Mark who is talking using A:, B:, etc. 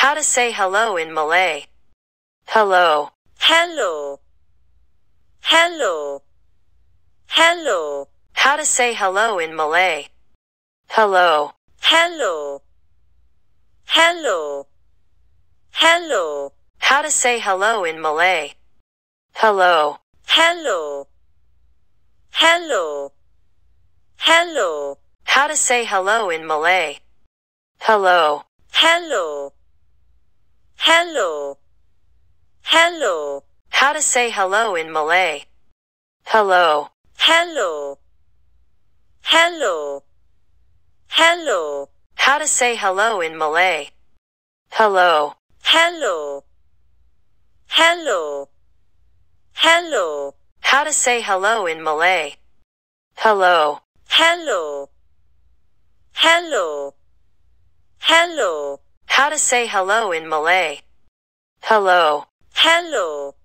A: How to say hello in Malay. Hello.
B: hello, hello, hello,
A: How to say hello in Malay. Hello.
B: hello, hello, hello,
A: How to say hello in Malay. Hello.
B: hello, hello, hello,
A: How to say hello in Malay. Hello.
B: hello, hello, hello,
A: How to say hello in Malay. Hello.
B: hello, hello, hello,
A: How to say hello in Malay. Hello.
B: hello, hello, hello,
A: How to say hello in Malay. Hello.
B: hello, hello, hello,
A: How to say hello in Malay. Hello.
B: hello,